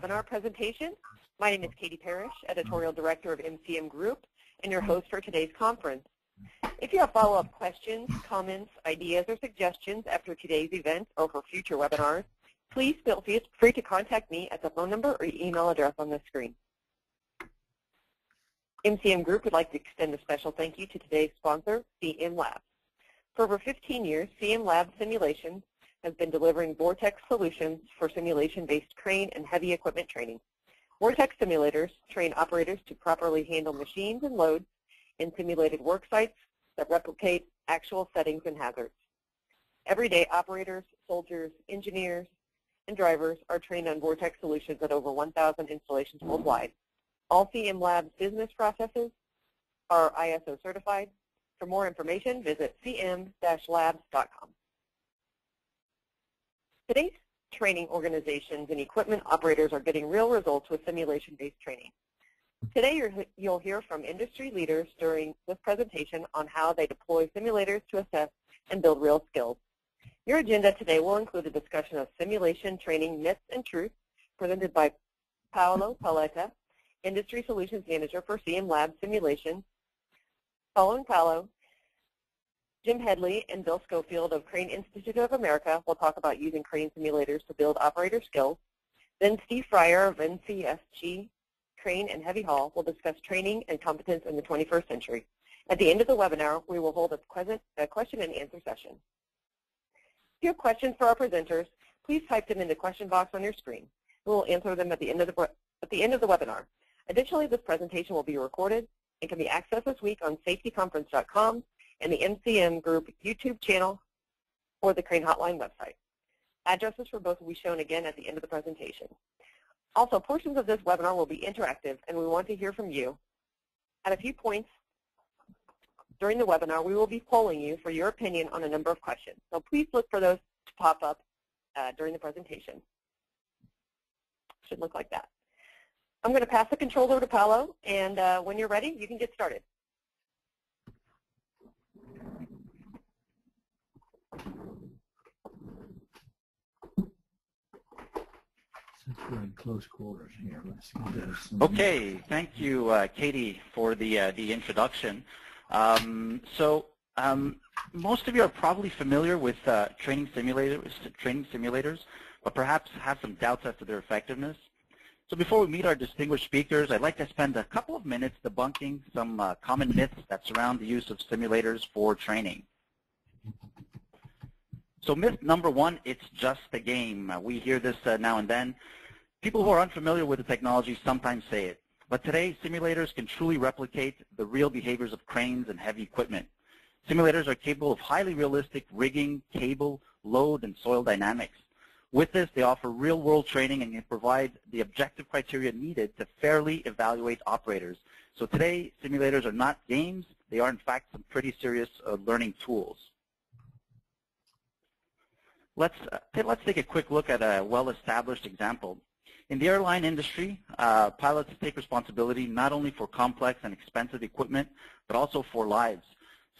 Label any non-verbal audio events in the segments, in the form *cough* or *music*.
webinar presentation. My name is Katie Parrish, Editorial Director of MCM Group, and your host for today's conference. If you have follow-up questions, comments, ideas, or suggestions after today's event or for future webinars, please feel free to contact me at the phone number or email address on the screen. MCM Group would like to extend a special thank you to today's sponsor, CM Labs. For over 15 years, CM Labs Simulations has been delivering Vortex solutions for simulation-based crane and heavy equipment training. Vortex simulators train operators to properly handle machines and loads in simulated work sites that replicate actual settings and hazards. Everyday operators, soldiers, engineers, and drivers are trained on Vortex solutions at over 1,000 installations worldwide. All CM Labs business processes are ISO certified. For more information, visit cm-labs.com. Today's training organizations and equipment operators are getting real results with simulation-based training. Today you'll hear from industry leaders during this presentation on how they deploy simulators to assess and build real skills. Your agenda today will include a discussion of simulation training myths and truths presented by Paolo Paletta, Industry Solutions Manager for CM Lab Simulation. Following Paolo, Jim Headley and Bill Schofield of Crane Institute of America will talk about using crane simulators to build operator skills. Then Steve Fryer of NCSG Crane and Heavy Haul will discuss training and competence in the 21st century. At the end of the webinar, we will hold a, question and answer session. If you have questions for our presenters, please type them in the question box on your screen. We will answer them at the end of the, at the, end of the webinar. Additionally, this presentation will be recorded and can be accessed this week on safetyconference.com and the MCM Group YouTube channel or the Crane Hotline website. Addresses for both will be shown again at the end of the presentation. Also, portions of this webinar will be interactive, and we want to hear from you. At a few points during the webinar, we will be polling you for your opinion on a number of questions. So please look for those to pop up uh, during the presentation. Should look like that. I'm going to pass the controls over to Paolo, and uh, when you're ready, you can get started. Since we're in close quarters here, let's get this. Okay, thank you, uh, Katie, for the uh, the introduction. Um, so um, most of you are probably familiar with uh, training simulators, training simulators, but perhaps have some doubts as to their effectiveness. So before we meet our distinguished speakers, I'd like to spend a couple of minutes debunking some uh, common myths that surround the use of simulators for training. So myth number one, it's just a game. Uh, we hear this uh, now and then. People who are unfamiliar with the technology sometimes say it. But today, simulators can truly replicate the real behaviors of cranes and heavy equipment. Simulators are capable of highly realistic rigging, cable, load, and soil dynamics. With this, they offer real-world training and can provide the objective criteria needed to fairly evaluate operators. So today, simulators are not games. They are, in fact, some pretty serious uh, learning tools. Let's, uh, let's take a quick look at a well-established example. In the airline industry, uh, pilots take responsibility not only for complex and expensive equipment, but also for lives.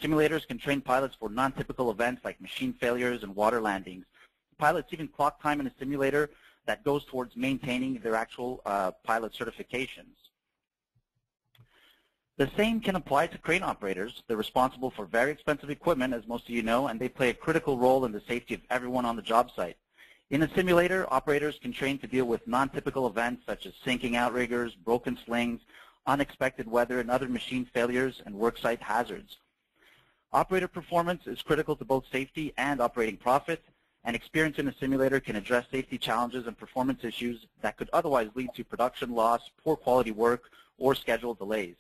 Simulators can train pilots for non-typical events like machine failures and water landings. Pilots even clock time in a simulator that goes towards maintaining their actual uh, pilot certifications. The same can apply to crane operators. They're responsible for very expensive equipment, as most of you know, and they play a critical role in the safety of everyone on the job site. In a simulator, operators can train to deal with non-typical events such as sinking outriggers, broken slings, unexpected weather, and other machine failures and worksite hazards. Operator performance is critical to both safety and operating profit, and experience in a simulator can address safety challenges and performance issues that could otherwise lead to production loss, poor quality work, or schedule delays.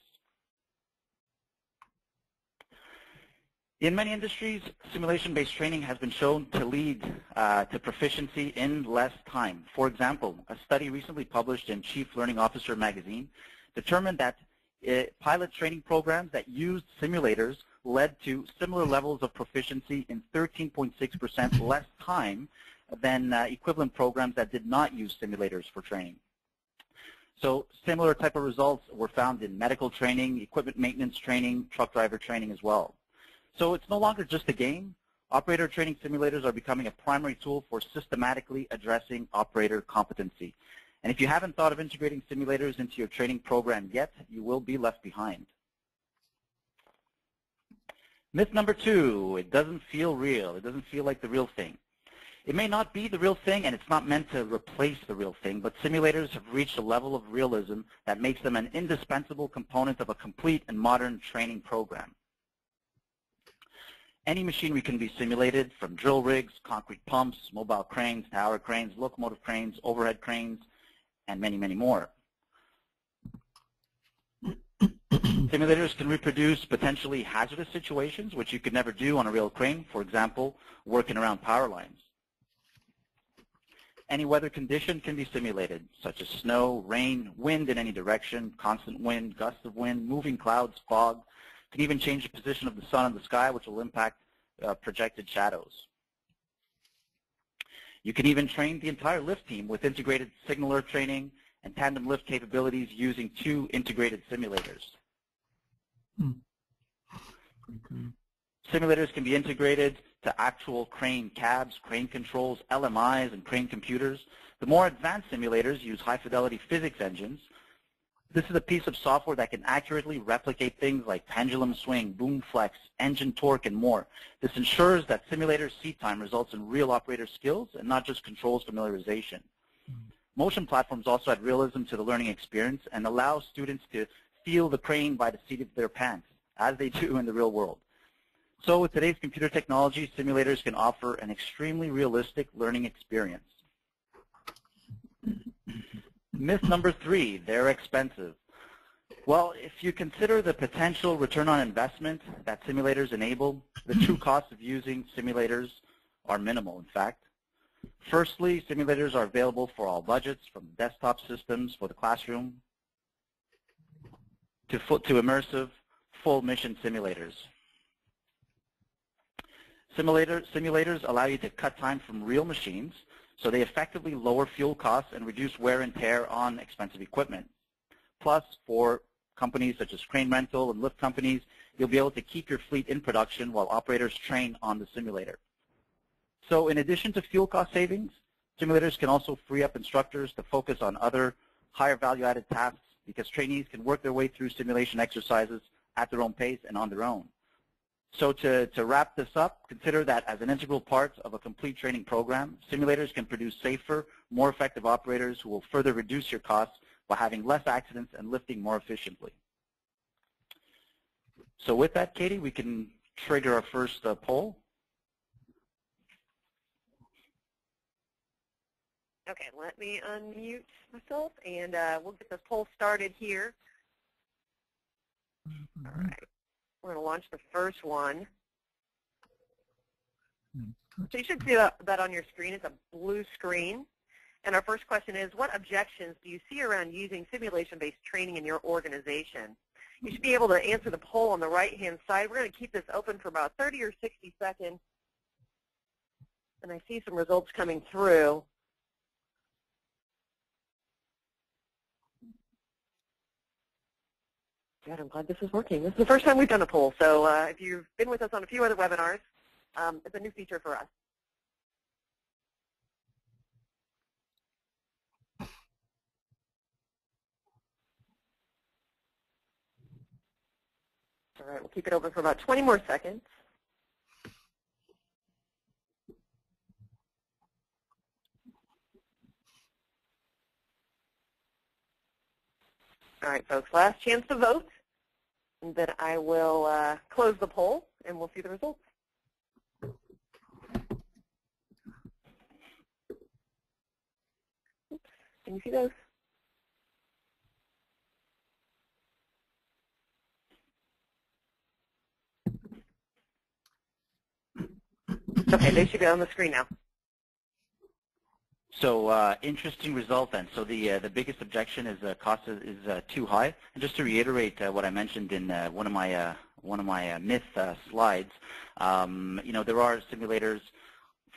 In many industries, simulation-based training has been shown to lead uh, to proficiency in less time. For example, a study recently published in Chief Learning Officer magazine determined that it, uh, pilot training programs that used simulators led to similar levels of proficiency in 13.6% less time than uh, equivalent programs that did not use simulators for training. So similar type of results were found in medical training, equipment maintenance training, truck driver training as well. So it's no longer just a game. Operator training simulators are becoming a primary tool for systematically addressing operator competency. And if you haven't thought of integrating simulators into your training program yet, you will be left behind. Myth number two, it doesn't feel real. It doesn't feel like the real thing. It may not be the real thing, and it's not meant to replace the real thing, but simulators have reached a level of realism that makes them an indispensable component of a complete and modern training program. Any machinery can be simulated, from drill rigs, concrete pumps, mobile cranes, tower cranes, locomotive cranes, overhead cranes, and many, many more. *coughs* Simulators can reproduce potentially hazardous situations, which you could never do on a real crane, for example, working around power lines. Any weather condition can be simulated, such as snow, rain, wind in any direction, constant wind, gusts of wind, moving clouds, fog. Can even change the position of the sun in the sky, which will impact uh, projected shadows. You can even train the entire lift team with integrated signaler training and tandem lift capabilities using two integrated simulators. Hmm. Simulators can be integrated to actual crane cabs, crane controls, LMIs, and crane computers. The more advanced simulators use high-fidelity physics engines. This is a piece of software that can accurately replicate things like pendulum swing, boom flex, engine torque, and more. This ensures that simulator seat time results in real operator skills and not just controls familiarization. Motion platforms also add realism to the learning experience and allow students to feel the crane by the seat of their pants, as they do in the real world. So with today's computer technology, simulators can offer an extremely realistic learning experience. Myth number three, they're expensive. Well, if you consider the potential return on investment that simulators enable, the true *laughs* costs of using simulators are minimal, in fact. Firstly, simulators are available for all budgets, from desktop systems for the classroom to, to immersive full mission simulators. Simulator, simulators allow you to cut time from real machines, so they effectively lower fuel costs and reduce wear and tear on expensive equipment. Plus, for companies such as crane rental and lift companies, you'll be able to keep your fleet in production while operators train on the simulator. So in addition to fuel cost savings, simulators can also free up instructors to focus on other higher value-added tasks because trainees can work their way through simulation exercises at their own pace and on their own. So to, to wrap this up, consider that as an integral part of a complete training program, simulators can produce safer, more effective operators who will further reduce your costs while having less accidents and lifting more efficiently. So with that, Katie, we can trigger our first uh, poll. Okay, let me unmute myself, and uh, we'll get this poll started here. All right. We're going to launch the first one. Hmm. So you should see that on your screen. It's a blue screen. And our first question is, what objections do you see around using simulation-based training in your organization? You should be able to answer the poll on the right-hand side. We're going to keep this open for about 30 or 60 seconds. And I see some results coming through. Good, I'm glad this is working. This is the first time we've done a poll, so uh, if you've been with us on a few other webinars, um, it's a new feature for us. All right, we'll keep it open for about 20 more seconds. All right, folks, last chance to vote. And then I will uh, close the poll, and we'll see the results. Oops, can you see those? Okay, they should be on the screen now. So uh, interesting result then. So the uh, the biggest objection is uh, cost is, is uh, too high. And just to reiterate uh, what I mentioned in uh, one of my one of my myth slides, um, you know there are simulators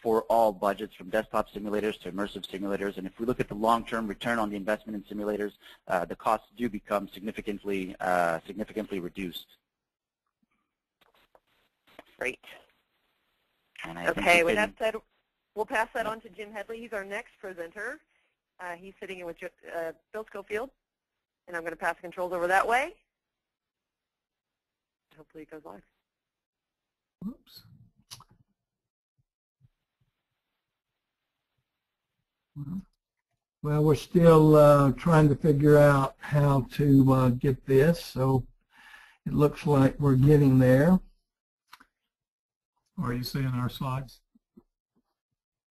for all budgets, from desktop simulators to immersive simulators. And if we look at the long-term return on the investment in simulators, the costs do become significantly significantly reduced. Great. okay, with that said, We'll pass that on to Jim Headley. He's our next presenter. Uh, he's sitting in with uh, Bill Schofield, and I'm going to pass the controls over that way. Hopefully it goes live. Oops. Well, we're still uh, trying to figure out how to uh, get this, so it looks like we're getting there. Are you seeing our slides?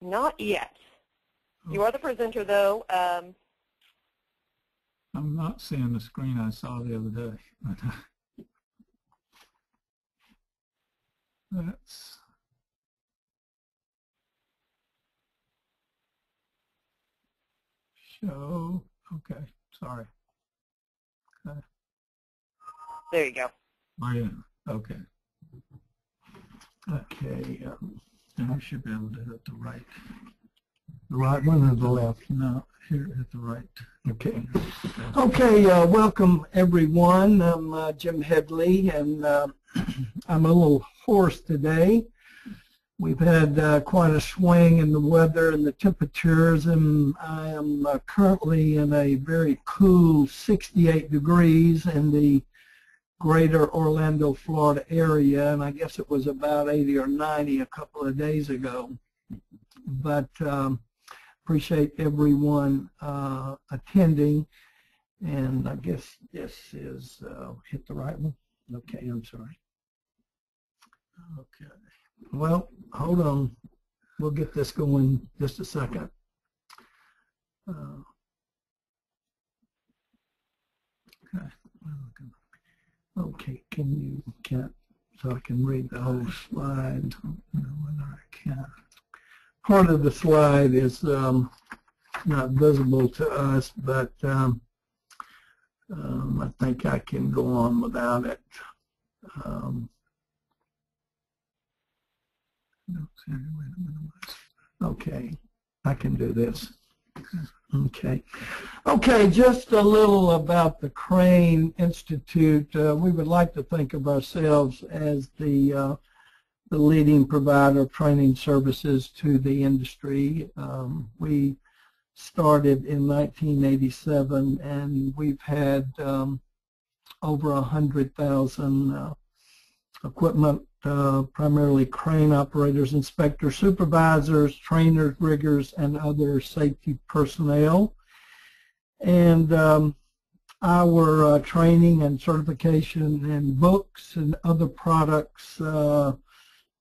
Not yet. You are the presenter, though. Um, I'm not seeing the screen I saw the other day. *laughs* That's show. Okay, sorry. Okay. there you go. Oh, yeah. Okay. Okay. Um, and I should be able to hit the right. The right one or the left? No, here at the right. Okay. Okay. Uh, welcome everyone. I'm uh, Jim Headley, and uh, *clears throat* I'm a little hoarse today. We've had uh, quite a swing in the weather and the temperatures, and I am uh, currently in a very cool 68 degrees in the greater Orlando, Florida area, and I guess it was about 80 or 90 a couple of days ago. But um, appreciate everyone uh, attending, and I guess this is, uh, hit the right one? Okay, I'm sorry. Okay. Well, hold on. We'll get this going just a second. Uh, Okay, can you, can, so I can read the whole slide? I don't know whether I can. Part of the slide is um, not visible to us, but um, um, I think I can go on without it. Um, Okay, I can do this. Okay. Okay, just a little about the Crane Institute. Uh, we would like to think of ourselves as the uh, the leading provider of training services to the industry. Um, we started in 1987, and we've had um, over 100,000 uh, equipment, uh, primarily crane operators, inspectors, supervisors, trainers, riggers, and other safety personnel. And um, our uh, training and certification and books and other products uh,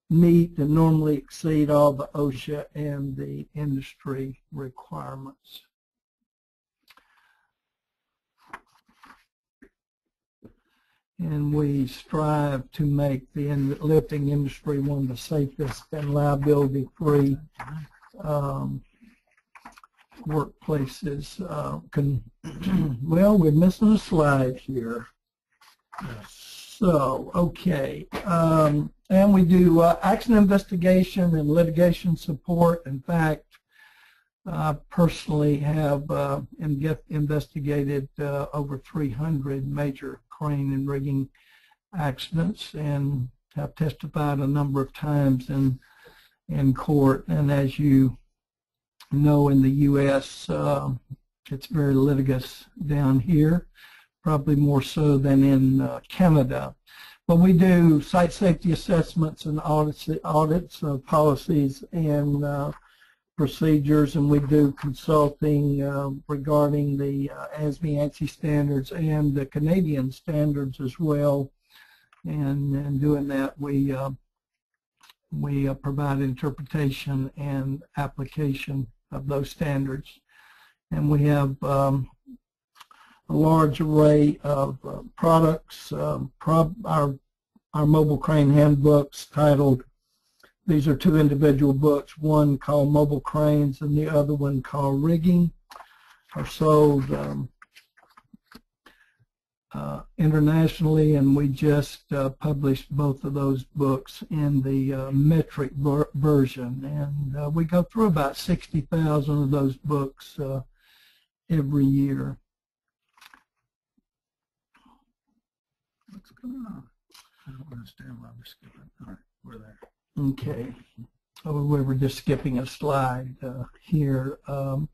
meet and normally exceed all the OSHA and the industry requirements. And we strive to make the lifting industry one of the safest and liability-free um, workplaces. Uh, can, *clears throat* well, we're missing a slide here. So, okay. Um, and we do uh, action investigation and litigation support. In fact, I personally have uh, investigated uh, over 300 major crane and rigging accidents and have testified a number of times in in court. And as you know, in the U.S., uh, it's very litigious down here, probably more so than in uh, Canada. But we do site safety assessments and audits, audits of policies and uh, procedures, and we do consulting uh, regarding the uh, ASME ANSI standards and the Canadian standards as well. And in doing that, we uh, we uh, provide interpretation and application of those standards. And we have um, a large array of uh, products. Um, our our mobile crane handbooks titled these are two individual books, one called Mobile Cranes and the other one called Rigging, are sold um, uh, internationally, and we just uh, published both of those books in the uh, metric ver version. And uh, we go through about 60,000 of those books uh, every year. What's going on? I don't understand why we're skipping. All right, we're there. Okay. Oh, we were just skipping a slide uh, here. Um,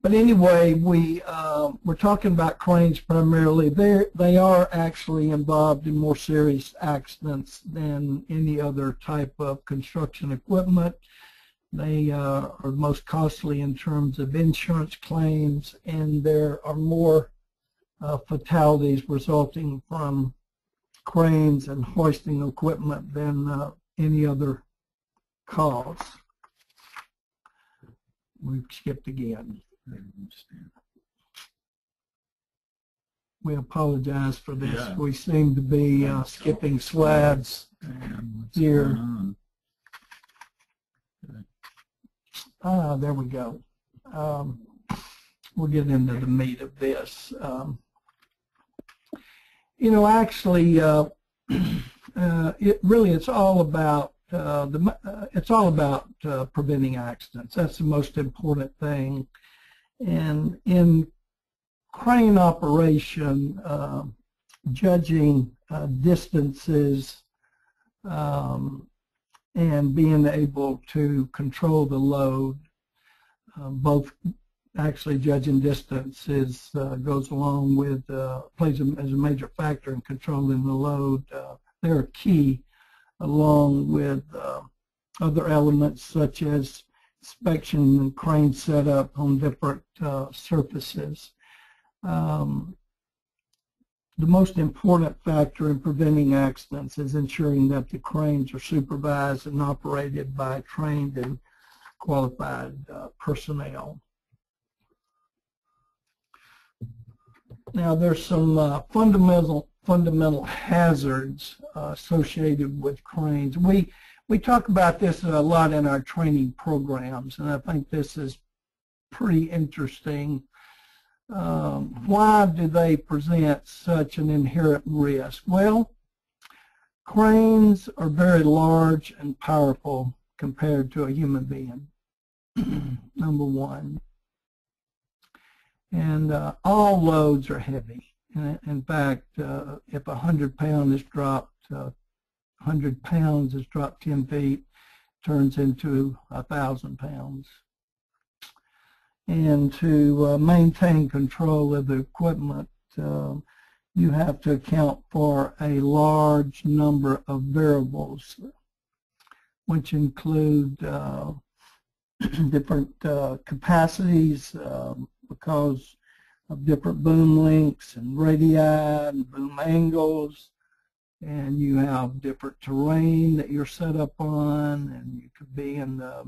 but anyway, we uh, we're talking about cranes primarily. They they are actually involved in more serious accidents than any other type of construction equipment. They uh, are most costly in terms of insurance claims, and there are more uh, fatalities resulting from cranes and hoisting equipment than uh, any other cause. We've skipped again. We apologize for this. Yeah. We seem to be uh, skipping slides. Here. Ah, there we go. Um, we'll get into the meat of this. Um, you know, actually, uh, *clears throat* uh, it really it's all about uh, the uh, it's all about uh, preventing accidents. That's the most important thing. And in crane operation, uh, judging uh, distances um, and being able to control the load, uh, both actually judging distance is, uh, goes along with, uh, plays a, as a major factor in controlling the load. Uh, they're key along with uh, other elements such as inspection and crane setup on different uh, surfaces. Um, the most important factor in preventing accidents is ensuring that the cranes are supervised and operated by trained and qualified uh, personnel. Now there's some uh, fundamental fundamental hazards uh, associated with cranes. We we talk about this a lot in our training programs, and I think this is pretty interesting. Um, why do they present such an inherent risk? Well, cranes are very large and powerful compared to a human being, *clears throat* number one. And uh, all loads are heavy. In, fact, uh, if a 100 pound is dropped, uh, 100 pounds is dropped 10 feet, turns into a 1,000 pounds. And to uh, maintain control of the equipment, uh, you have to account for a large number of variables, which include uh, *clears throat* different uh, capacities um, because of different boom lengths and radii and boom angles. And you have different terrain that you're set up on, and you could be in the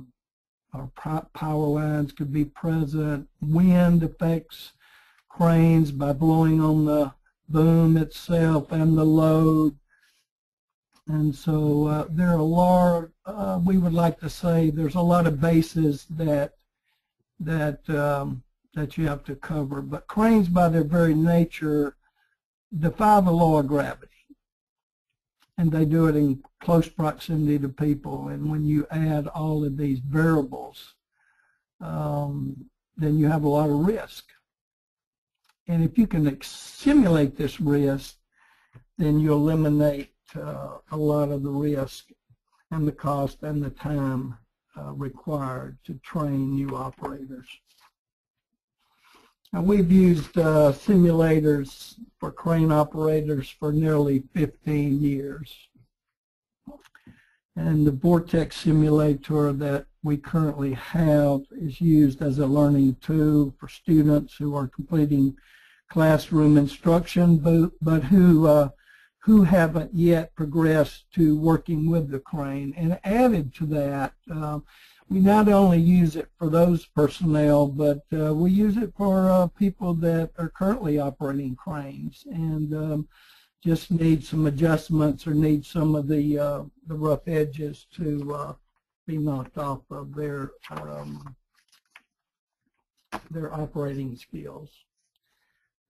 or power lines could be present. Wind affects cranes by blowing on the boom itself and the load. And so uh, there are a lot, uh, we would like to say there's a lot of bases that that um, that you have to cover. But cranes by their very nature defy the law of gravity. And they do it in close proximity to people. And when you add all of these variables, um, then you have a lot of risk. And if you can simulate this risk, then you eliminate uh, a lot of the risk and the cost and the time uh, required to train new operators. We've used uh, simulators for crane operators for nearly 15 years. And the Vortex simulator that we currently have is used as a learning tool for students who are completing classroom instruction, but, but who, uh, who haven't yet progressed to working with the crane. And added to that, uh, we not only use it for those personnel, but uh, we use it for uh, people that are currently operating cranes and um, just need some adjustments or need some of the uh, the rough edges to uh, be knocked off of their um, their operating skills.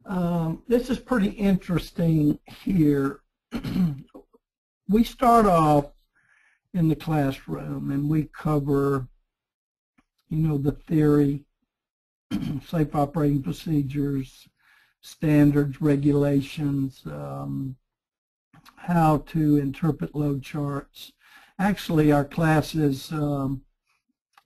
Um, this is pretty interesting here. *clears throat* we start off in the classroom and we cover, you know, the theory, *clears throat* safe operating procedures, standards, regulations, um, how to interpret load charts. Actually, our classes um,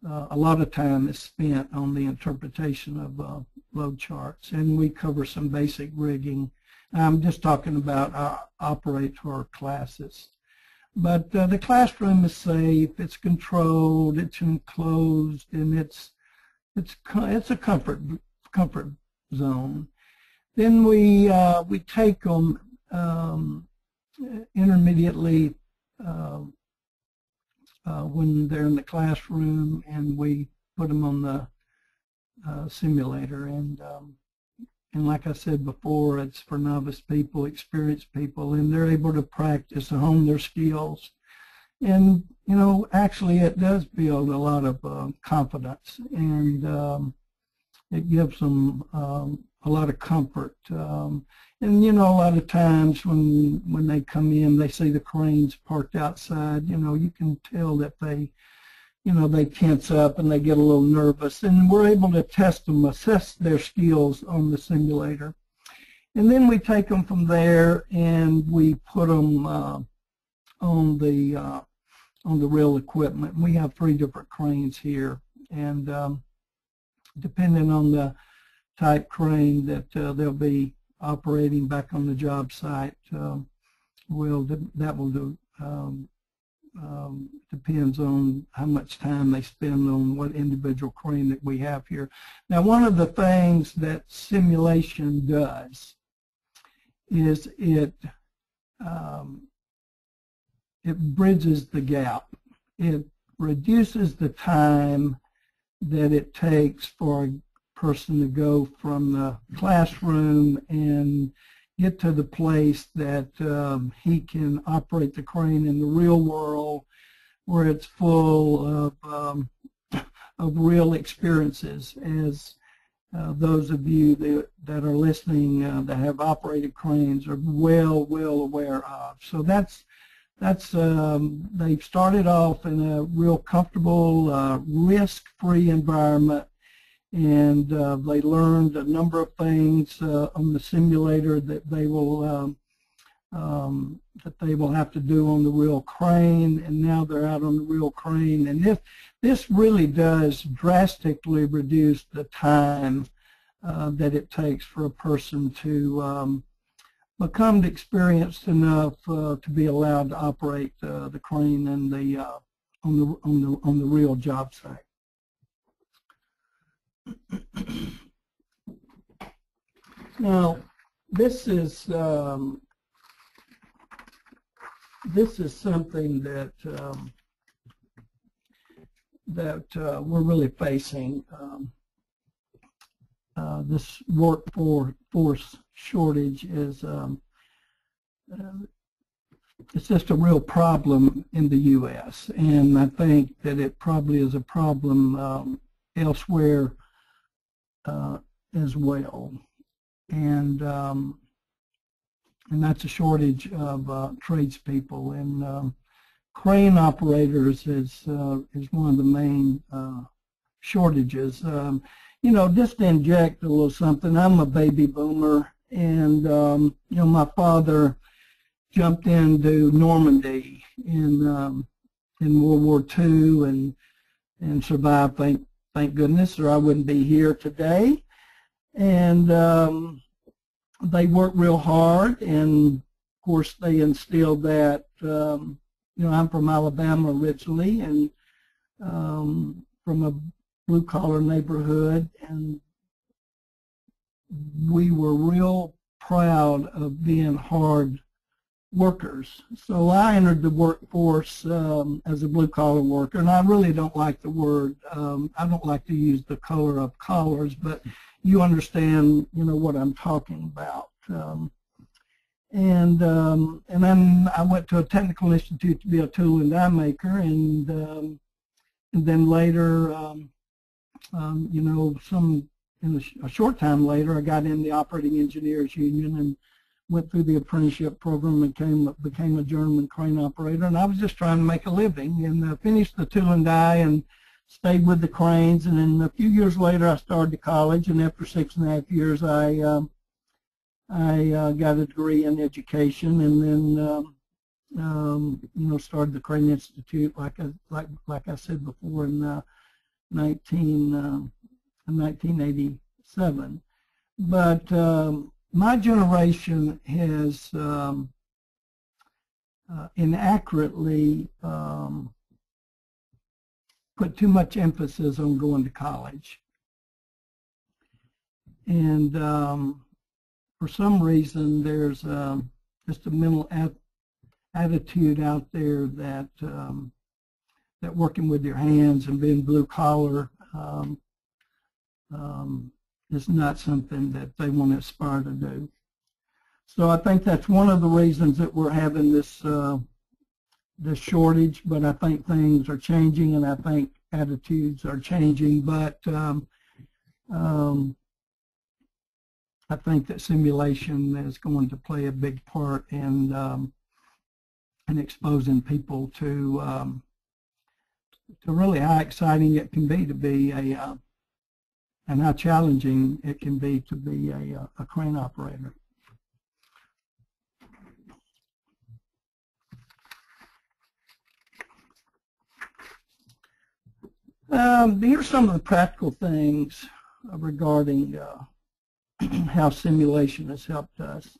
uh, a lot of time is spent on the interpretation of uh, load charts, and we cover some basic rigging. I'm just talking about our operator classes. But uh, the classroom is safe, it's controlled, it's enclosed, and it's it's it's a comfort comfort zone. Then we uh, we take them um, intermediately uh, uh, when they're in the classroom, and we put them on the uh, simulator. And um, and like I said before, it's for novice people, experienced people, and they're able to practice and hone their skills. And you know, actually, it does build a lot of uh, confidence, and um, it gives them um, a lot of comfort. Um, and you know, a lot of times when when they come in, they see the cranes parked outside. You know, you can tell that they, you know, they tense up and they get a little nervous. And we're able to test them, assess their skills on the simulator. And then we take them from there and we put them uh, on the uh, on the real equipment. We have three different cranes here, and um, depending on the type crane that uh, they'll be operating back on the job site, um, will that will do um, um, depends on how much time they spend on what individual crane that we have here. Now, one of the things that simulation does is it um, it bridges the gap. It reduces the time that it takes for a person to go from the classroom and get to the place that um, he can operate the crane in the real world where it's full of, um, of real experiences as uh, those of you that, that are listening uh, that have operated cranes are well, well aware of. So that's that's um, they've started off in a real comfortable, uh, risk-free environment, and uh, they learned a number of things uh, on the simulator that they will um, um, that they will have to do on the real crane, and now they're out on the real crane, and this this really does drastically reduce the time uh, that it takes for a person to um, become experienced enough uh, to be allowed to operate uh, the crane and the uh, on the on the on the real job site. Now, this is um, this is something that um, that uh, we're really facing. Um, uh, this workforce shortage is um, uh, it's just a real problem in the U.S. and I think that it probably is a problem um, elsewhere uh, as well. And um, and that's a shortage of uh, tradespeople and um, crane operators is uh, is one of the main uh, shortages. Um, you know, just to inject a little something, I'm a baby boomer, and um, you know, my father jumped into Normandy in um, in World War II and and survived. Thank thank goodness, or I wouldn't be here today. And um, they worked real hard, and of course, they instilled that. Um, you know, I'm from Alabama originally, and um, from a blue collar neighborhood and we were real proud of being hard workers. So I entered the workforce um, as a blue collar worker, and I really don't like the word. Um, I don't like to use the color of collars, but you understand, you know, what I'm talking about. Um, and um, and then I went to a technical institute to be a tool and die maker, and um, and then later um, um, you know, some in a, sh a, short time later, I got in the Operating Engineers Union and went through the apprenticeship program and became, became a journeyman crane operator. And I was just trying to make a living and uh, finished the tool and die and stayed with the cranes. And then a few years later, I started college. And after six and a half years, I um, I uh, got a degree in education and then um, um, you know started the Crane Institute, like I like like I said before, and uh, 19, um, 1987. But um, my generation has um, uh, inaccurately um, put too much emphasis on going to college. And um, for some reason, there's um, just a mental at attitude out there that um, that working with your hands and being blue collar um, is not something that they want to aspire to do. So I think that's one of the reasons that we're having this uh, this shortage. But I think things are changing, and I think attitudes are changing. But um, um, I think that simulation is going to play a big part in um, in exposing people to um, to really how exciting it can be to be a uh, and how challenging it can be to be a, uh, a crane operator. Um, here's some of the practical things regarding uh, *clears throat* how simulation has helped us.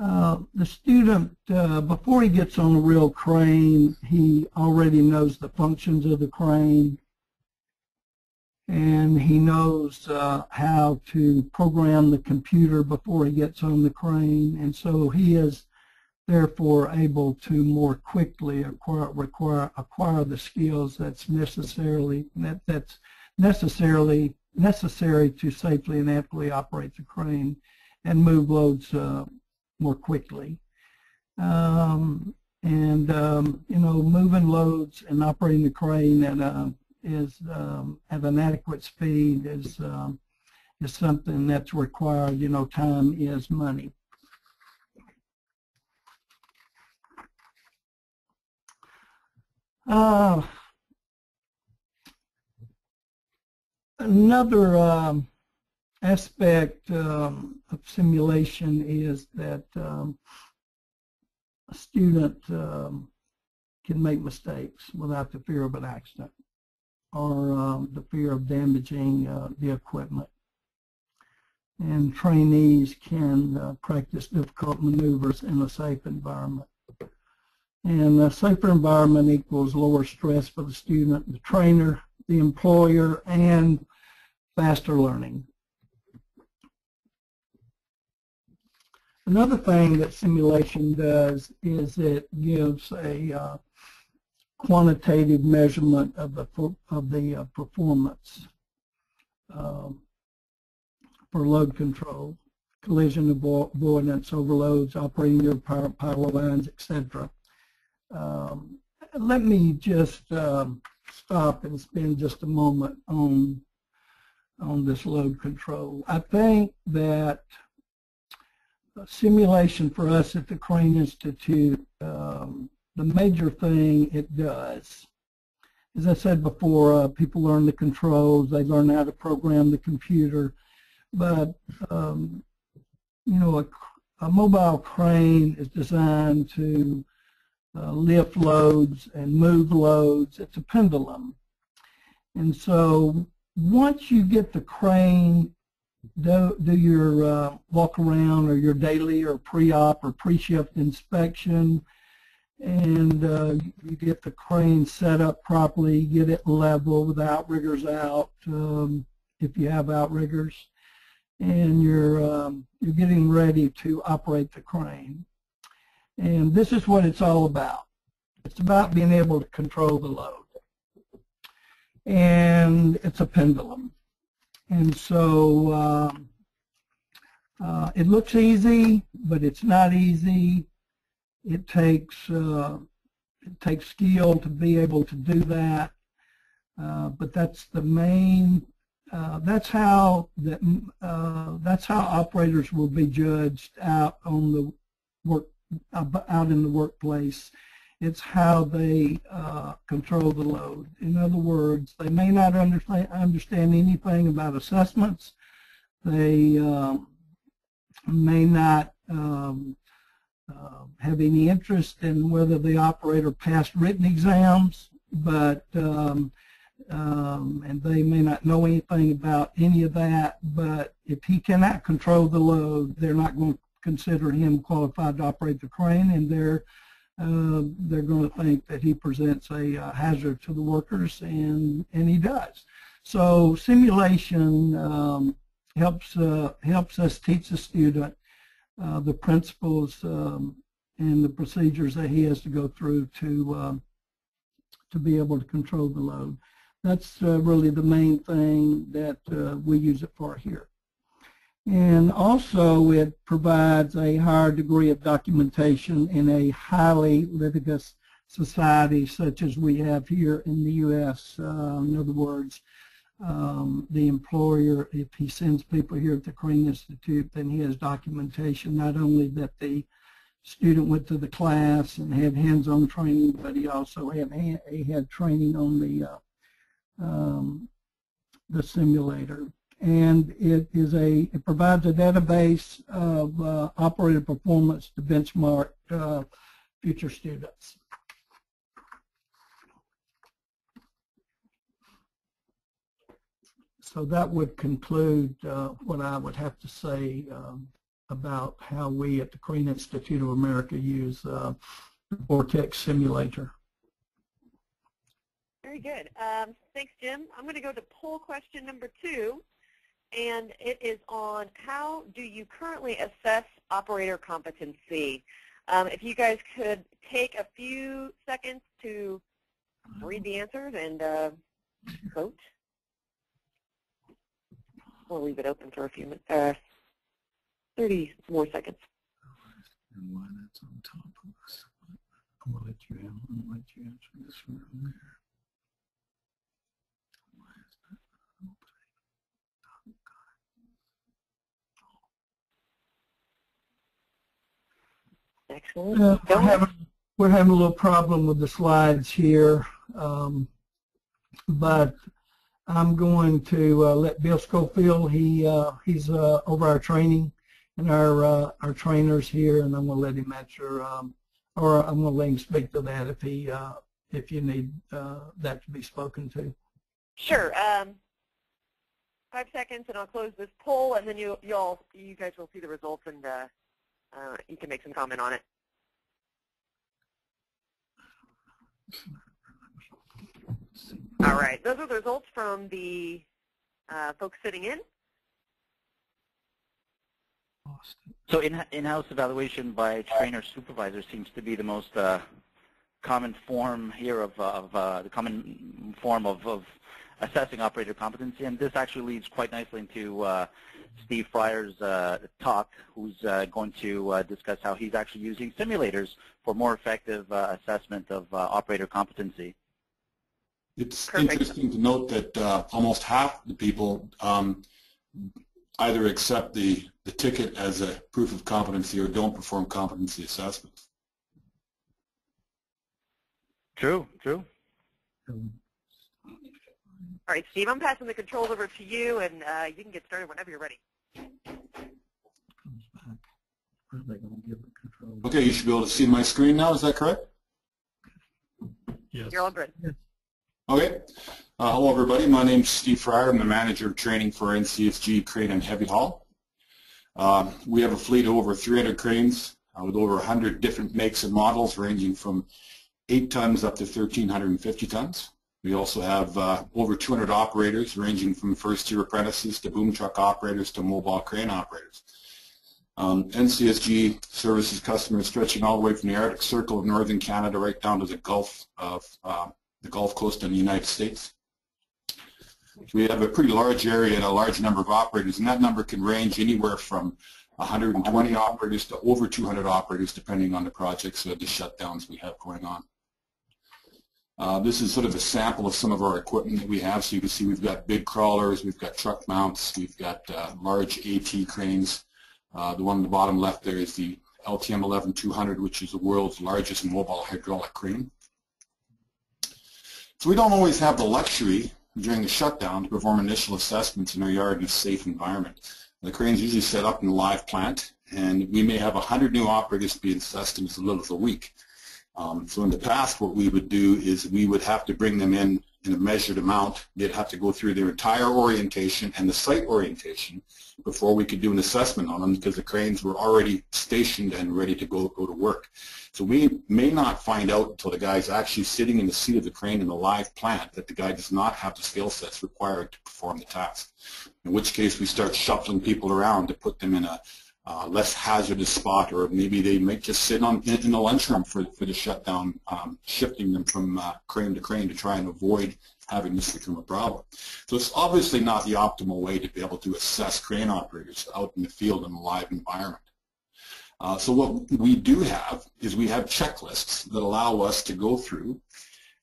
Uh, the student, uh, before he gets on a real crane, he already knows the functions of the crane and he knows uh, how to program the computer before he gets on the crane and so he is therefore able to more quickly acquire, acquire, the skills that's necessarily that, that's necessarily necessary to safely and ethically operate the crane and move loads uh, more quickly. Um, and um, you know, moving loads and operating the crane at a is um, at an adequate speed is um, is something that's required. You know, time is money. Uh, another um, aspect um, of simulation is that um, a student um, can make mistakes without the fear of an accident or um, the fear of damaging uh, the equipment. And trainees can uh, practice difficult maneuvers in a safe environment. And a safer environment equals lower stress for the student, the trainer, the employer, and faster learning. Another thing that simulation does is it gives a uh, quantitative measurement of the of the uh, performance um, for load control, collision avoidance, overloads, operating your power, power lines, etc. Um, let me just um, stop and spend just a moment on on this load control. I think that simulation for us at the Crane Institute um, the major thing it does, as I said before, uh, people learn the controls, they learn how to program the computer, but um, you know, a, a, mobile crane is designed to uh, lift loads and move loads. It's a pendulum. And so once you get the crane, do, do your uh, walk around or your daily or pre-op or pre-shift inspection, and uh, you get the crane set up properly, get it level with outriggers out um, if you have outriggers, and you're um, you're getting ready to operate the crane. And this is what it's all about. It's about being able to control the load. And it's a pendulum. And so um, uh, it looks easy, but it's not easy. It takes uh, it takes skill to be able to do that, uh, but that's the main. Uh, that's how that uh, that's how operators will be judged out on the work out in the workplace. It's how they uh, control the load. In other words, they may not understand understand anything about assessments. They um, may not um, uh, have any interest in whether the operator passed written exams. but um, um, and they may not know anything about any of that. But if he cannot control the load, they're not going to consider him qualified to operate the crane, and they're uh, they're going to think that he presents a uh, hazard to the workers, and and he does. So simulation um, helps uh, helps us teach the student uh, the principles um, and the procedures that he has to go through to um, to be able to control the load. That's uh, really the main thing that uh, we use it for here. And also it provides a higher degree of documentation in a highly litigious society such as we have here in the U.S. Uh, in other words, um, the employer, if he sends people here at the Crane Institute, then he has documentation not only that the student went to the class and had hands-on training, but he also had he had training on the uh, um, the simulator. And it is a it provides a database of uh, operator performance to benchmark uh, future students. So that would conclude uh, what I would have to say um, about how we at the Crane Institute of America use uh, the Vortex simulator. Very good. Um, thanks, Jim. I'm going to go to poll question number two, and it is on how do you currently assess operator competency? Um, if you guys could take a few seconds to read the answers and uh, vote. We'll leave it open for a few minutes, uh, 30 more seconds. And why that's on top of us. I'm gonna let you have, I'm gonna let you answer this one from there. Why is that opening? Oh, God. Excellent. Uh, Go we're, having, we're having a little problem with the slides here, um, but I'm going to uh, let Bill Schofield. He uh, he's uh, over our training and our uh, our trainers here, and I'm going to let him answer, um, or I'm going to let him speak to that if he uh, if you need uh, that to be spoken to. Sure. Um, five seconds, and I'll close this poll, and then you you all you guys will see the results, and uh, uh, you can make some comment on it. All right. Those are the results from the uh, folks sitting in. So in, in-house evaluation by trainer supervisor seems to be the most uh, common form here of, uh, of uh, the common form of, of assessing operator competency, and this actually leads quite nicely into uh, Steve Fryer's uh, talk, who's uh, going to discuss how he's actually using simulators for more effective assessment of operator competency. It's Perfect. interesting to note that uh, almost half the people um, either accept the, the ticket as a proof of competency or don't perform competency assessments. True, true. Um, All right, Steve, I'm passing the controls over to you, and uh, you can get started whenever you're ready. Comes back. Where are they gonna give the control? Okay, you should be able to see my screen now, is that correct? Yes. You're all good. Okay. Uh, hello, everybody. My name is Steve Fryer. I'm the manager of training for NCSG Crane and Heavy Haul. Um, we have a fleet of over 300 cranes uh, with over 100 different makes and models ranging from 8 tons up to 1,350 tons. We also have uh, over 200 operators ranging from first-year apprentices to boom truck operators to mobile crane operators. Um, NCSG services customers stretching all the way from the Arctic Circle of northern Canada right down to the Gulf of uh, the Gulf Coast in the United States. We have a pretty large area and a large number of operators, and that number can range anywhere from 120 operators to over 200 operators, depending on the projects or the shutdowns we have going on. Uh, this is sort of a sample of some of our equipment that we have. So you can see we've got big crawlers, we've got truck mounts, we've got uh, large AT cranes. Uh, the one on the bottom left there is the LTM 11200, which is the world's largest mobile hydraulic crane. So we don't always have the luxury during the shutdown to perform initial assessments in our yard in a safe environment. The crane's usually set up in a live plant, and we may have 100 new operators being assessed in as little as a week. Um, so in the past, what we would do is we would have to bring them in in a measured amount. They'd have to go through their entire orientation and the site orientation before we could do an assessment on them because the cranes were already stationed and ready to go, go to work. So we may not find out until the guy's actually sitting in the seat of the crane in a live plant that the guy does not have the skill sets required to perform the task. In which case we start shuffling people around to put them in a uh, less hazardous spot, or maybe they might just sit on in, in the lunchroom for, for the shutdown, um, shifting them from uh, crane to crane to try and avoid having this become a problem. So it's obviously not the optimal way to be able to assess crane operators out in the field in a live environment. Uh, so what we do have is we have checklists that allow us to go through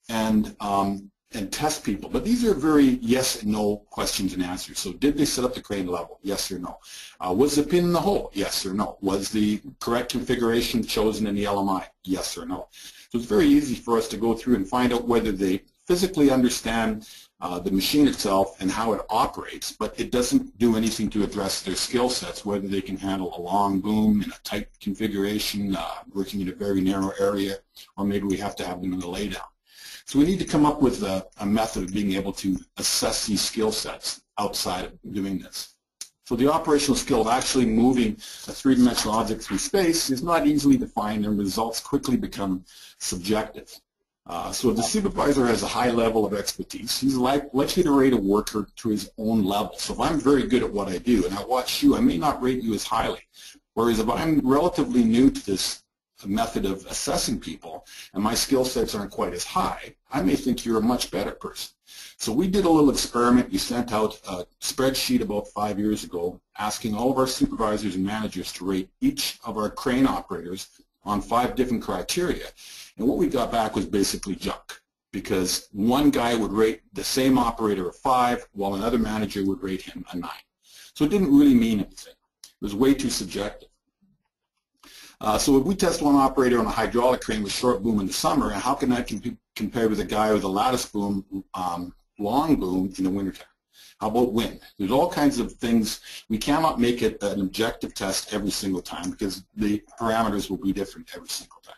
and um, and test people. But these are very yes and no questions and answers. So did they set up the crane level? Yes or no. Uh, was the pin in the hole? Yes or no. Was the correct configuration chosen in the LMI? Yes or no. So it's very easy for us to go through and find out whether they physically understand uh, the machine itself and how it operates, but it doesn't do anything to address their skill sets, whether they can handle a long boom in a tight configuration, uh, working in a very narrow area, or maybe we have to have them in a laydown. So we need to come up with a, a method of being able to assess these skill sets outside of doing this. So the operational skill of actually moving a three-dimensional object through space is not easily defined and results quickly become subjective. Uh, so if the supervisor has a high level of expertise, he's like, likely to rate a worker to his own level. So if I'm very good at what I do and I watch you, I may not rate you as highly. Whereas if I'm relatively new to this method of assessing people and my skill sets aren't quite as high, I may think you're a much better person. So we did a little experiment. We sent out a spreadsheet about five years ago asking all of our supervisors and managers to rate each of our crane operators on five different criteria. And what we got back was basically junk because one guy would rate the same operator a five while another manager would rate him a nine. So it didn't really mean anything. It was way too subjective. Uh, so if we test one operator on a hydraulic crane with short boom in the summer, and how can that comp compare with a guy with a lattice boom, um, long boom in the wintertime? How about wind? There's all kinds of things. We cannot make it an objective test every single time because the parameters will be different every single time.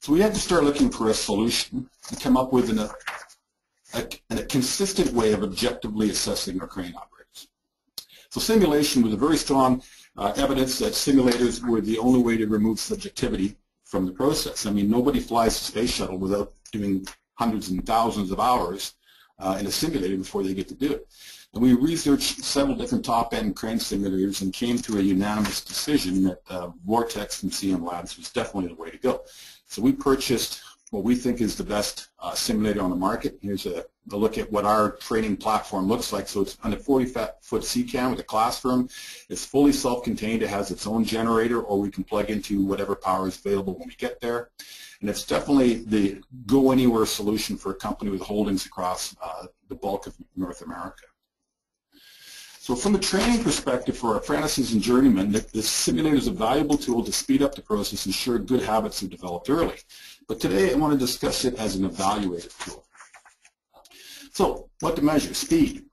So we had to start looking for a solution to come up with an, a, a, a consistent way of objectively assessing our crane operators. So simulation was a very strong uh, evidence that simulators were the only way to remove subjectivity from the process. I mean, nobody flies a space shuttle without doing hundreds and thousands of hours uh, in a simulator before they get to do it. And we researched several different top-end crane simulators and came to a unanimous decision that uh, Vortex from CM Labs was definitely the way to go. So we purchased what we think is the best uh, simulator on the market. Here's a, a, look at what our training platform looks like. So it's on a 40-foot CCAM with a classroom. It's fully self-contained. It has its own generator, or we can plug into whatever power is available when we get there. And it's definitely the go-anywhere solution for a company with holdings across uh, the bulk of North America. So from a training perspective for our apprentices and journeymen, the simulator is a valuable tool to speed up the process and ensure good habits are developed early. But today I want to discuss it as an evaluative tool. So what to measure? Speed.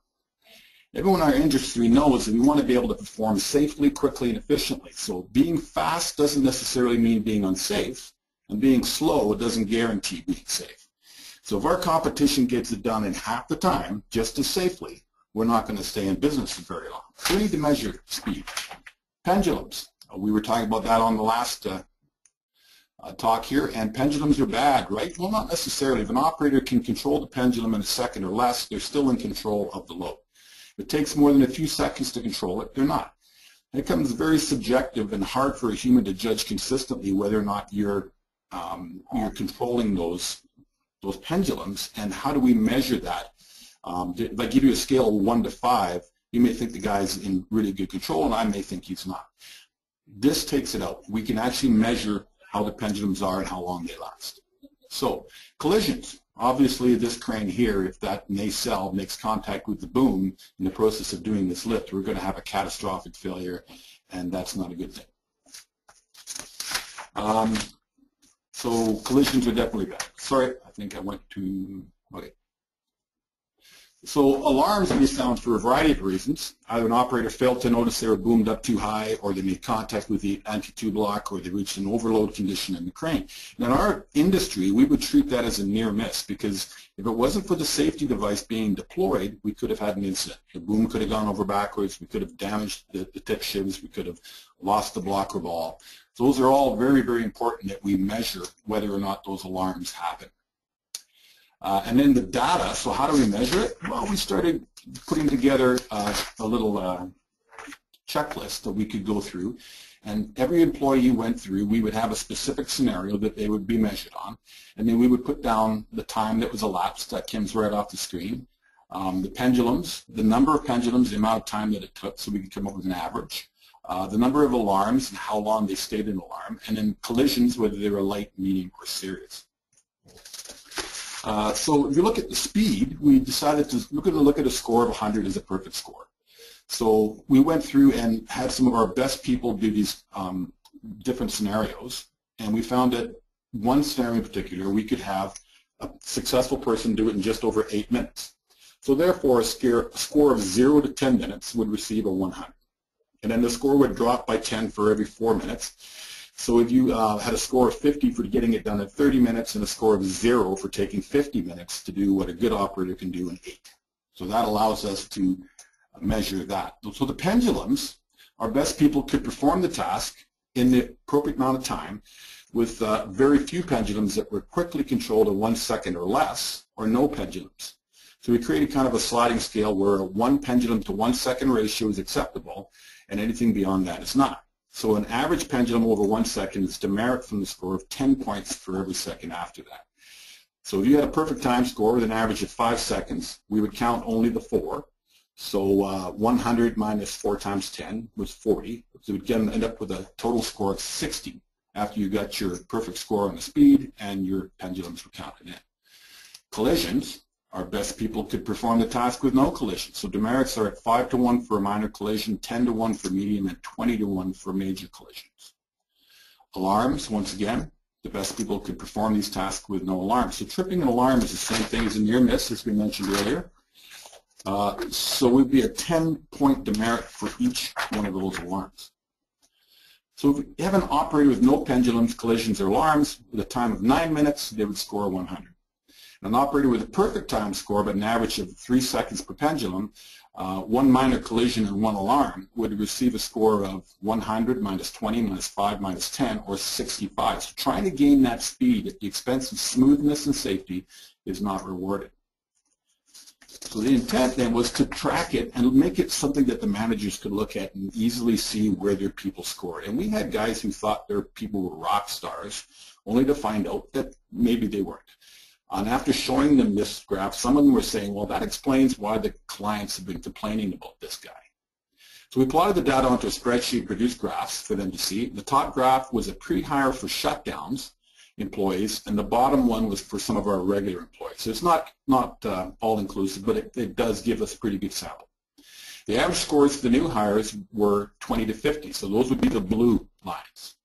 Everyone in our industry knows that we want to be able to perform safely, quickly, and efficiently. So being fast doesn't necessarily mean being unsafe, and being slow doesn't guarantee being safe. So if our competition gets it done in half the time, just as safely, we're not going to stay in business for very long. So we need to measure speed. Pendulums. We were talking about that on the last uh, talk here, and pendulums are bad, right? Well, not necessarily. If an operator can control the pendulum in a second or less, they're still in control of the load. If it takes more than a few seconds to control it, they're not. And it becomes very subjective and hard for a human to judge consistently whether or not you're um, you're controlling those those pendulums, and how do we measure that um, if I give you a scale of 1 to 5, you may think the guy's in really good control, and I may think he's not. This takes it out. We can actually measure how the pendulums are and how long they last. So, collisions. Obviously, this crane here, if that nacelle makes contact with the boom in the process of doing this lift, we're going to have a catastrophic failure, and that's not a good thing. Um, so collisions are definitely bad. Sorry, I think I went to, okay. So alarms be sound for a variety of reasons. Either an operator failed to notice they were boomed up too high, or they made contact with the anti-two-block, or they reached an overload condition in the crane. And in our industry, we would treat that as a near miss because if it wasn't for the safety device being deployed, we could have had an incident. The boom could have gone over backwards. We could have damaged the, the tip sheaves. We could have lost the blocker ball. So those are all very, very important that we measure whether or not those alarms happen. Uh, and then the data, so how do we measure it? Well, we started putting together uh, a little uh, checklist that we could go through. And every employee went through, we would have a specific scenario that they would be measured on. And then we would put down the time that was elapsed, that comes right off the screen. Um, the pendulums, the number of pendulums, the amount of time that it took, so we could come up with an average. Uh, the number of alarms and how long they stayed in alarm. And then collisions, whether they were light, medium, or serious. Uh, so if you look at the speed, we decided to look at, look at a score of 100 as a perfect score. So we went through and had some of our best people do these um, different scenarios, and we found that one scenario in particular, we could have a successful person do it in just over eight minutes. So therefore, a, scare, a score of 0 to 10 minutes would receive a 100. And then the score would drop by 10 for every 4 minutes. So if you uh, had a score of 50 for getting it done in 30 minutes and a score of 0 for taking 50 minutes to do what a good operator can do in 8. So that allows us to measure that. So the pendulums, our best people could perform the task in the appropriate amount of time with uh, very few pendulums that were quickly controlled in one second or less, or no pendulums. So we created kind of a sliding scale where a one pendulum to one second ratio is acceptable, and anything beyond that is not. So an average pendulum over one second is demerit from the score of 10 points for every second after that. So if you had a perfect time score with an average of five seconds, we would count only the four. So uh, 100 minus 4 times 10 was 40. So you would end up with a total score of 60 after you got your perfect score on the speed and your pendulums were counted in. Collisions, our best people could perform the task with no collision. So demerits are at 5 to 1 for a minor collision, 10 to 1 for medium, and 20 to 1 for major collisions. Alarms, once again, the best people could perform these tasks with no alarms. So tripping an alarm is the same thing as a near miss, as we mentioned earlier. Uh, so we'd be a 10-point demerit for each one of those alarms. So if you have an operator with no pendulums, collisions, or alarms, with a time of 9 minutes, they would score 100. An operator with a perfect time score, but an average of three seconds per pendulum, uh, one minor collision and one alarm would receive a score of 100 minus 20 minus 5 minus 10 or 65. So trying to gain that speed at the expense of smoothness and safety is not rewarded. So the intent then was to track it and make it something that the managers could look at and easily see where their people scored. And we had guys who thought their people were rock stars, only to find out that maybe they weren't. And after showing them this graph, some of them were saying, well, that explains why the clients have been complaining about this guy. So we plotted the data onto a spreadsheet, produced graphs for them to see. The top graph was a pre-hire for shutdowns employees, and the bottom one was for some of our regular employees. So it's not, not uh, all-inclusive, but it, it does give us a pretty good sample. The average scores for the new hires were 20 to 50, so those would be the blue lines.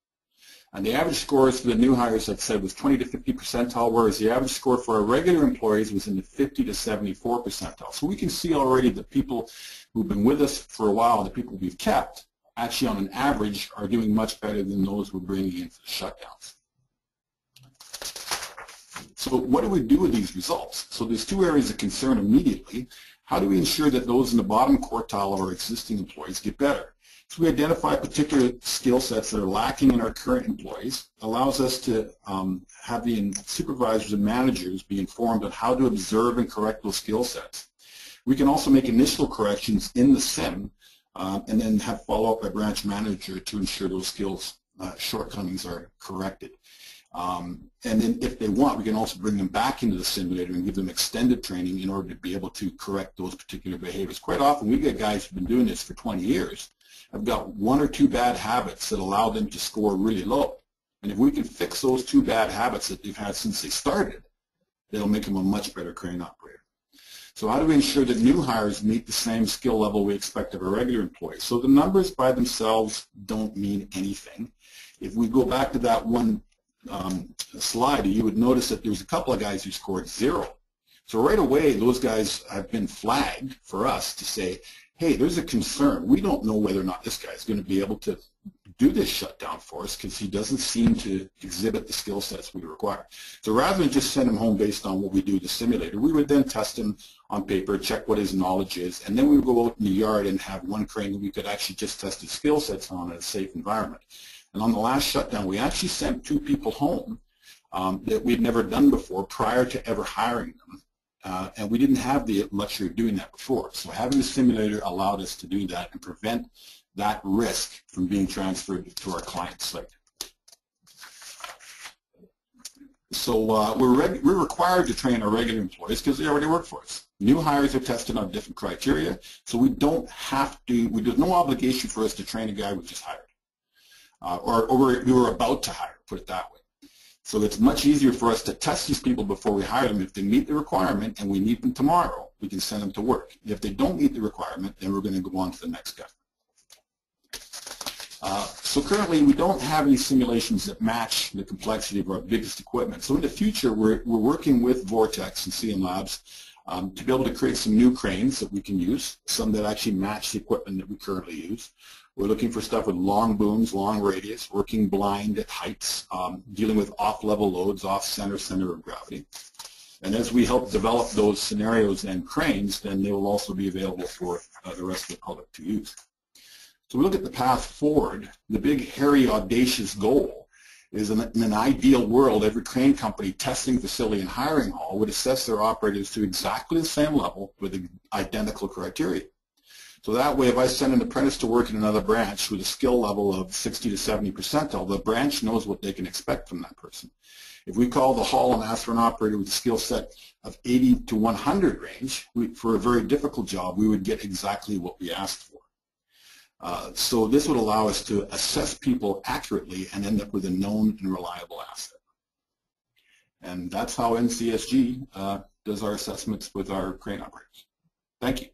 And the average scores for the new hires, like I said, was 20 to 50 percentile, whereas the average score for our regular employees was in the 50 to 74 percentile. So we can see already the people who've been with us for a while, the people we've kept, actually on an average are doing much better than those we're bringing in for the shutdowns. So what do we do with these results? So there's two areas of concern immediately. How do we ensure that those in the bottom quartile of our existing employees get better? So we identify particular skill sets that are lacking in our current employees, allows us to um, have the supervisors and managers be informed on how to observe and correct those skill sets. We can also make initial corrections in the SIM uh, and then have follow-up by branch manager to ensure those skills uh, shortcomings are corrected. Um, and then if they want, we can also bring them back into the simulator and give them extended training in order to be able to correct those particular behaviors. Quite often we get guys who've been doing this for 20 years have got one or two bad habits that allow them to score really low. And if we can fix those two bad habits that they've had since they started, it'll make them a much better crane operator. So how do we ensure that new hires meet the same skill level we expect of our regular employees? So the numbers by themselves don't mean anything. If we go back to that one um, slide, you would notice that there was a couple of guys who scored zero. So right away, those guys have been flagged for us to say, hey, there's a concern. We don't know whether or not this guy is going to be able to do this shutdown for us because he doesn't seem to exhibit the skill sets we require. So rather than just send him home based on what we do the simulator, we would then test him on paper, check what his knowledge is, and then we would go out in the yard and have one crane we could actually just test his skill sets on in a safe environment. And on the last shutdown, we actually sent two people home um, that we'd never done before prior to ever hiring them. Uh, and we didn't have the luxury of doing that before. So having the simulator allowed us to do that and prevent that risk from being transferred to our client site. So uh, we're, we're required to train our regular employees because they already work for us. New hires are tested on different criteria, so we don't have to, we, there's no obligation for us to train a guy we just hired. Uh, or, or we're, were about to hire, put it that way. So it's much easier for us to test these people before we hire them. If they meet the requirement and we need them tomorrow, we can send them to work. If they don't meet the requirement, then we're going to go on to the next guy. Uh, so currently, we don't have any simulations that match the complexity of our biggest equipment. So in the future, we're, we're working with Vortex and CM Labs um, to be able to create some new cranes that we can use, some that actually match the equipment that we currently use. We're looking for stuff with long booms, long radius, working blind at heights, um, dealing with off-level loads, off-center, center of gravity. And as we help develop those scenarios and cranes, then they will also be available for uh, the rest of the public to use. So we look at the path forward. The big, hairy, audacious goal is in, in an ideal world, every crane company testing facility and hiring hall would assess their operators to exactly the same level with identical criteria. So that way, if I send an apprentice to work in another branch with a skill level of 60 to 70 percentile, the branch knows what they can expect from that person. If we call the hall and ask for an operator with a skill set of 80 to 100 range, we, for a very difficult job, we would get exactly what we asked for. Uh, so this would allow us to assess people accurately and end up with a known and reliable asset. And that's how NCSG uh, does our assessments with our crane operators. Thank you.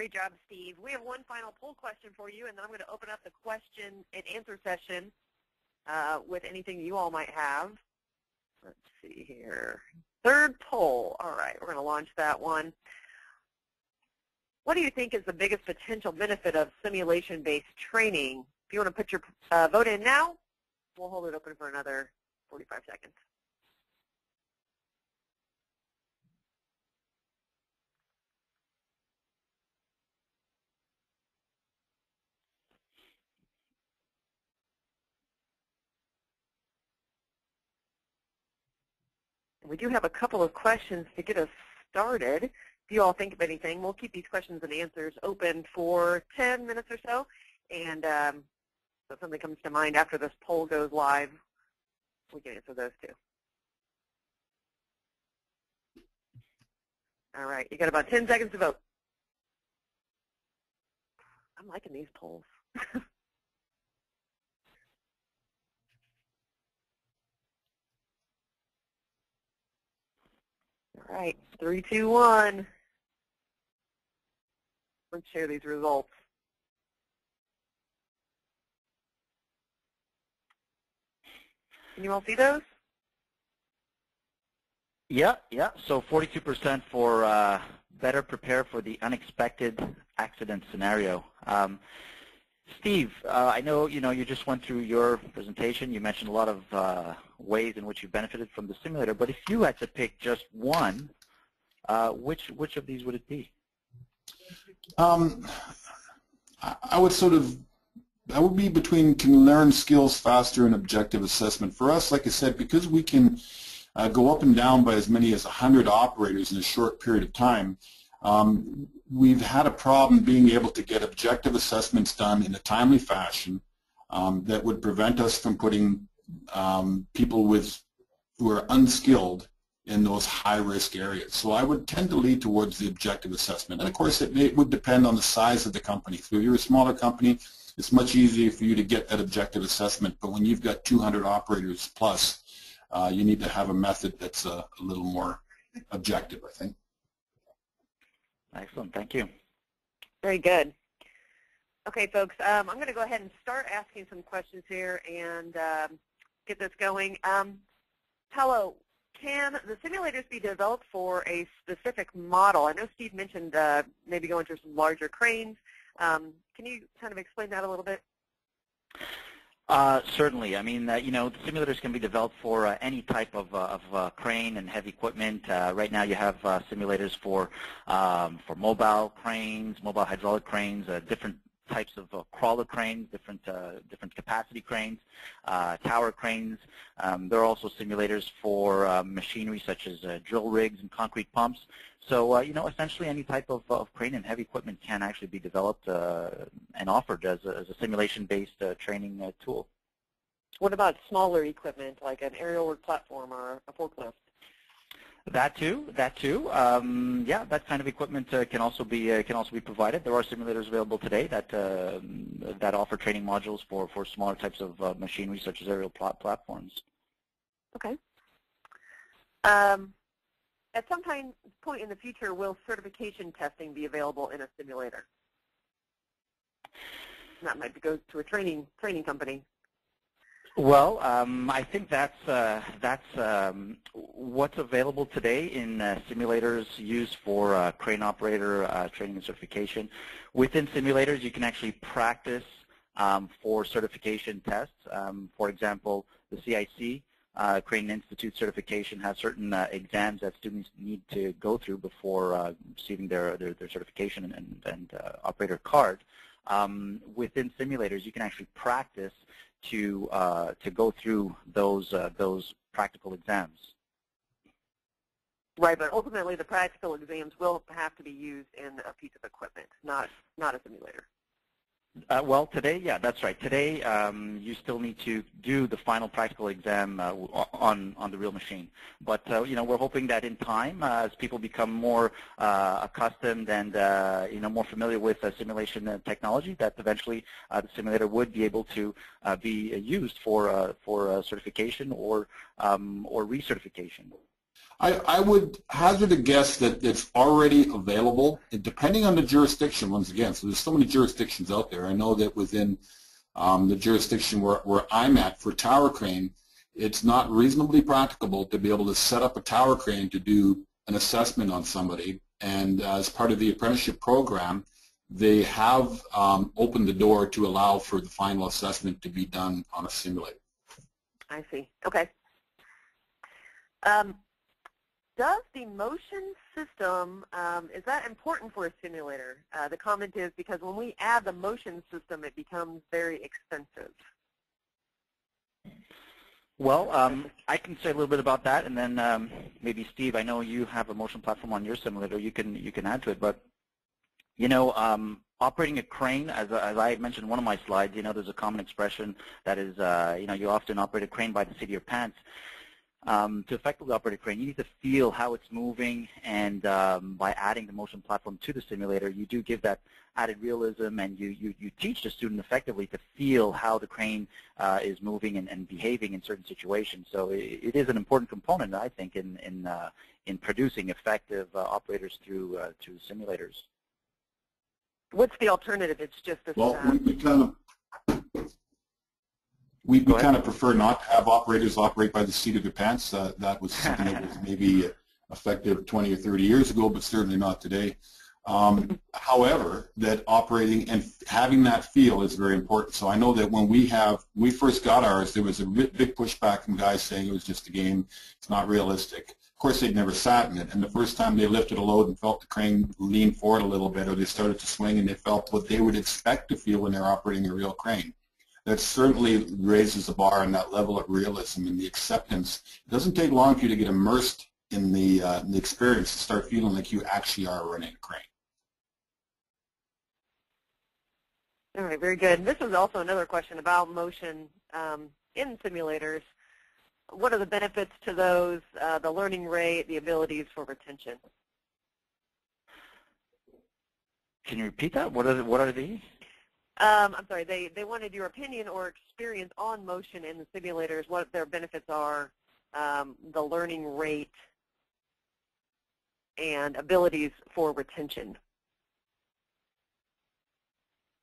Great job, Steve. We have one final poll question for you, and then I'm going to open up the question and answer session uh, with anything you all might have. Let's see here. Third poll. All right, we're going to launch that one. What do you think is the biggest potential benefit of simulation-based training? If you want to put your uh, vote in now, we'll hold it open for another 45 seconds. We do have a couple of questions to get us started. If you all think of anything, we'll keep these questions and answers open for 10 minutes or so. And um, if something comes to mind after this poll goes live, we can answer those too. All right, you got about 10 seconds to vote. I'm liking these polls. *laughs* All right, three, two, one. Let's share these results. Can you all see those? Yeah, yeah. So 42% for uh, better prepare for the unexpected accident scenario. Um, Steve, uh, I know you know you just went through your presentation. You mentioned a lot of uh, ways in which you benefited from the simulator. But if you had to pick just one, uh, which which of these would it be? Um, I would sort of that would be between can learn skills faster and objective assessment. For us, like I said, because we can uh, go up and down by as many as 100 operators in a short period of time, um, we've had a problem being able to get objective assessments done in a timely fashion um, that would prevent us from putting um, people with who are unskilled in those high-risk areas. So I would tend to lead towards the objective assessment. And of course, it, may, it would depend on the size of the company. So if you're a smaller company, it's much easier for you to get that objective assessment. But when you've got 200 operators plus, uh, you need to have a method that's a, a little more objective, I think. Excellent. Thank you. Very good. Okay, folks, um, I'm going to go ahead and start asking some questions here and um, get this going. Um, Paolo, can the simulators be developed for a specific model? I know Steve mentioned uh, maybe going to some larger cranes. Um, can you kind of explain that a little bit? Uh, certainly. I mean, uh, you know, the simulators can be developed for uh, any type of, uh, of uh, crane and heavy equipment. Uh, right now, you have simulators for um, for mobile cranes, mobile hydraulic cranes, different types of uh, crawler cranes, different uh, different capacity cranes, uh, tower cranes. Um, there are also simulators for uh, machinery such as drill rigs and concrete pumps. So you know, essentially any type of, of, crane and heavy equipment can actually be developed and offered as a, as a simulation-based training tool. What about smaller equipment like an aerial work platform or a forklift? That too, that too. Um, yeah, that kind of equipment uh, can also be uh, can also be provided. There are simulators available today that uh, that offer training modules for for smaller types of uh, machinery, such as aerial plat platforms. Okay. Um, at some time, point in the future, will certification testing be available in a simulator? That might go to a training training company. Well, um, I think that's uh, that's um, what's available today in uh, simulators used for uh, crane operator uh, training and certification. Within simulators, you can actually practice um, for certification tests. Um, for example, the CIC uh, Crane Institute certification has certain uh, exams that students need to go through before receiving their, their, their certification and, and operator card. Um, within simulators, you can actually practice to uh, to go through those uh, those practical exams. Right, but ultimately the practical exams will have to be used in a piece of equipment, not not a simulator. Uh, well, today, yeah, that's right. Today, um, you still need to do the final practical exam uh, on on the real machine. But uh, you know, we're hoping that in time, uh, as people become more uh, accustomed and uh, you know more familiar with simulation technology, that eventually the simulator would be able to be used for for certification or um, or recertification. I, I would hazard a guess that it's already available, depending on the jurisdiction, once again. So there's so many jurisdictions out there. I know that within um, the jurisdiction where, where I'm at for tower crane, it's not reasonably practicable to be able to set up a tower crane to do an assessment on somebody. And as part of the apprenticeship program, they have um, opened the door to allow for the final assessment to be done on a simulator. I see. Okay. Um, does the motion system, um, is that important for a simulator? Uh, the comment is because when we add the motion system, it becomes very expensive. Well, um, I can say a little bit about that, and then um, maybe Steve, I know you have a motion platform on your simulator. You can you can add to it, but you know, um, operating a crane, as, as I mentioned in one of my slides, you know, there's a common expression that is, uh, you know, you often operate a crane by the seat of your pants um, to effectively operate a crane, you need to feel how it's moving, and um, by adding the motion platform to the simulator, you do give that added realism, and you, you, you teach the student effectively to feel how the crane uh, is moving and, and behaving in certain situations. So it, it is an important component, I think, in, in, uh, in producing effective uh, operators through, uh, through simulators. What's the alternative? It's just a well, we kind of we, we kind of prefer not to have operators operate by the seat of their pants. Uh, that was something that was *laughs* maybe effective 20 or 30 years ago, but certainly not today. Um, however, that operating and having that feel is very important. So I know that when we have, we first got ours, there was a big pushback from guys saying it was just a game, it's not realistic. Of course, they'd never sat in it, and the first time they lifted a load and felt the crane lean forward a little bit, or they started to swing and they felt what they would expect to feel when they're operating a real crane that certainly raises the bar on that level of realism and the acceptance. It doesn't take long for you to get immersed in the, uh, in the experience to start feeling like you actually are running a crane. All right, very good. This is also another question about motion um, in simulators. What are the benefits to those, uh, the learning rate, the abilities for retention? Can you repeat that? What are the, what are the? Um, I'm sorry, they, they wanted your opinion or experience on motion in the simulators, what their benefits are, um, the learning rate, and abilities for retention.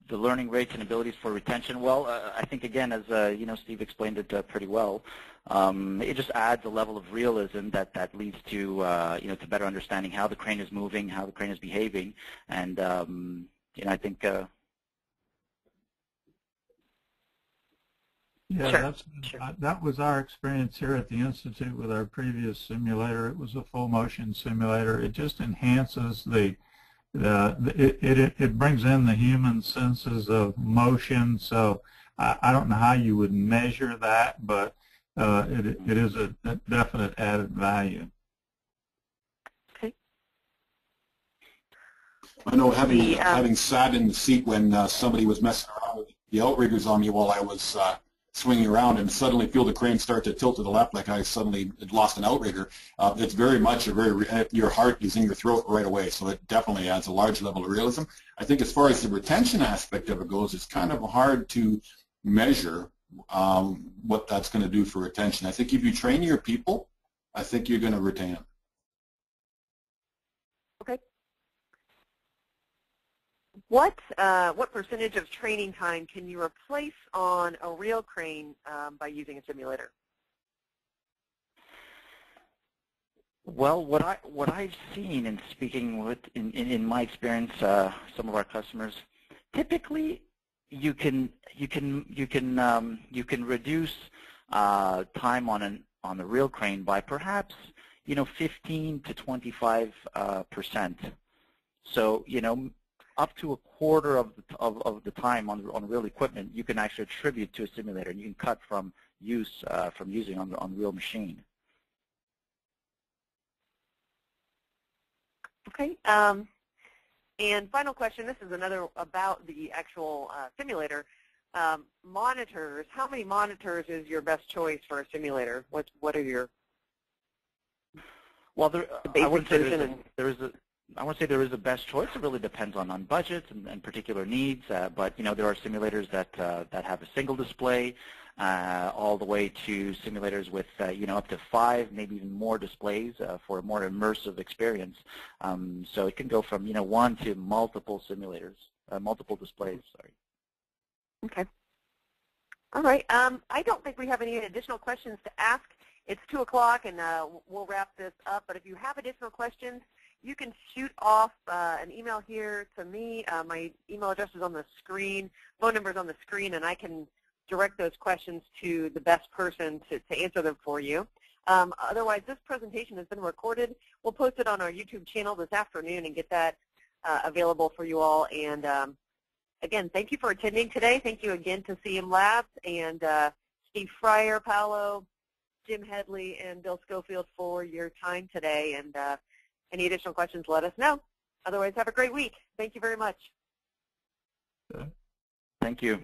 the learning rates and abilities for retention, well, uh, I think again, as uh, you know, Steve explained it uh, pretty well. Um, it just adds a level of realism that that leads to uh, you know to better understanding how the crane is moving, how the crane is behaving, and um, you know I think. Uh, Yeah, Sure, that's sure. uh, that was our experience here at the institute with our previous simulator. It was a full motion simulator. It just enhances the the, it, it it brings in the human senses of motion. So I, I don't know how you would measure that, but uh, it it is a, a definite added value. Okay. I know having The, um, having sat in the seat when uh, somebody was messing around with the outriggers on me while I was uh, swinging around and suddenly feel the crane start to tilt to the left like I suddenly lost an outrigger, uh, it's very much a very, your heart is in your throat right away, so it definitely adds a large level of realism. I think as far as the retention aspect of it goes, it's kind of hard to measure um, what that's going to do for retention. I think if you train your people, I think you're going to retain them. What uh, what percentage of training time can you replace on a real crane um, by using a simulator? Well, what I what I've seen in speaking with in in, in my experience, uh, some of our customers, typically you can you can you can um, you can reduce uh, time on an on the real crane by perhaps you know 15 to 25 uh, percent. So you know up to a quarter of the, of, of the time on on real equipment you can actually attribute to a simulator, and you can cut from use uh, from using on on real machine. Okay. Um, and final question, this is another about the actual uh, simulator. Um, monitors, how many monitors is your best choice for a simulator? What, what are your, Well, there, The I wouldn't say there's a, and- there is a, I wouldn't say there is a best choice. It really depends on, on budgets and, and particular needs. Uh, but you know, there are simulators that uh, that have a single display, uh, all the way to simulators with uh, you know up to five, maybe even more displays uh, for a more immersive experience. Um, so it can go from you know one to multiple simulators, uh, multiple displays. Sorry. okay. All right. Um, I don't think we have any additional questions to ask. It's 2 o'clock and we'll wrap this up. But if you have additional questions, you can shoot off uh, an email here to me. Uh, my email address is on the screen. Phone number is on the screen, and I can direct those questions to the best person to, to answer them for you. Um, otherwise, this presentation has been recorded. We'll post it on our YouTube channel this afternoon and get that uh, available for you all. And um, again, thank you for attending today. Thank you again to CM Labs and uh, Steve Fryer, Paolo, Jim Headley, and Bill Schofield for your time today. And uh, any additional questions, let us know. Otherwise, have a great week. Thank you very much. Thank you.